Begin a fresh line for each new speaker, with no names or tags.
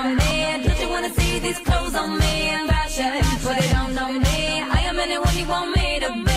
on me. Don't you wanna see these clothes on me? Fashion, they don't know me. I am anyone you want me to be.